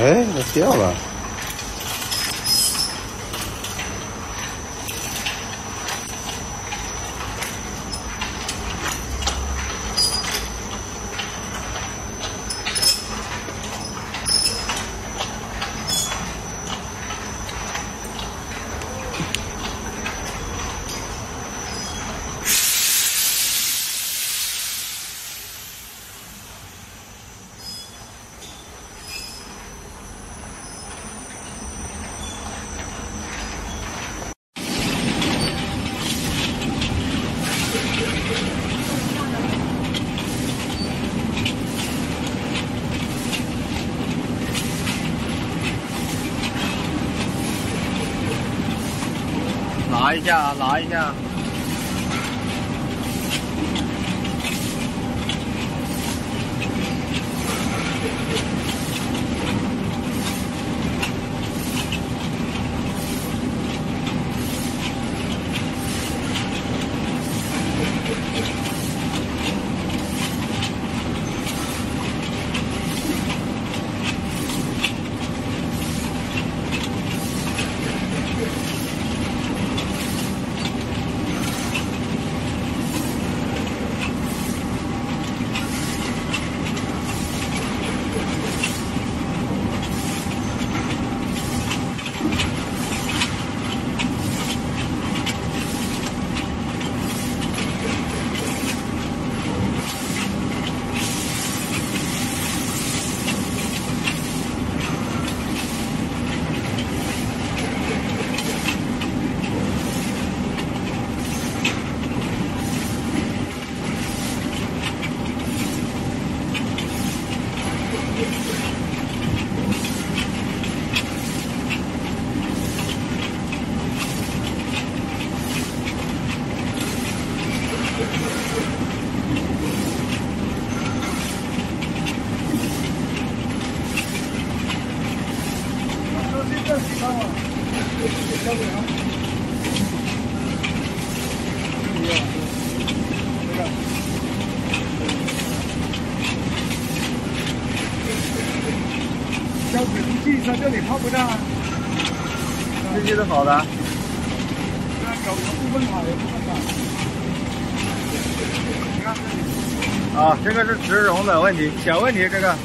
哎，那掉了。拿一下，拿一下。消水不进，在这里泡不到啊。这些是好的。有有部分好，有部分好。你看这里。啊，这个是植绒的问题，小问题这个。